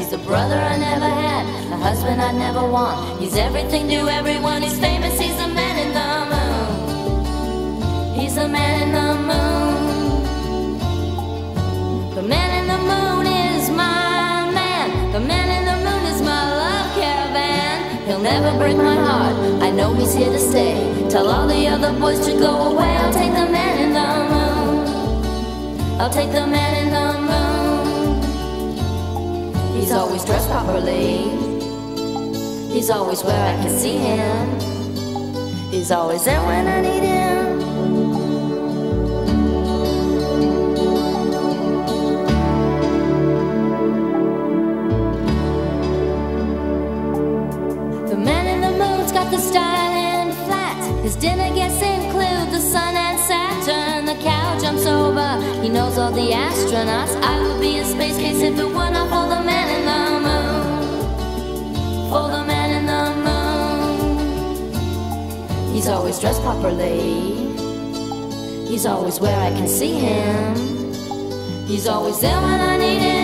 He's the brother I never had, the husband I never want. He's everything to everyone. He's famous. He's the man in the moon. He's the man in the moon. The man in the moon is my man. The man in the moon is my love caravan. He'll never break my heart. I know he's here to stay. Tell all the other boys to go away. I'll take the man in the moon. I'll take the man in the moon. He's always dressed properly. He's always where I can see him. He's always there when I need him. The man in the moon's got the style and flat. His dinner guests include all the astronauts. I would be a space case if it were not for the man in the moon. For the man in the moon. He's always dressed properly. He's always where I can see him. He's always there when I need him.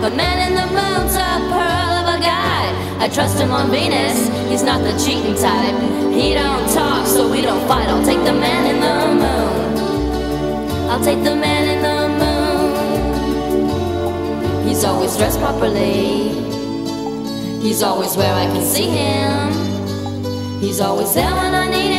The man in the moon's a pearl of a guy. I trust him on Venus. He's not the cheating type. He don't talk, so we don't fight. I'll take the man in the moon. I'll take the man in the moon. He's always dressed properly. He's always where I can see him. He's always there when I need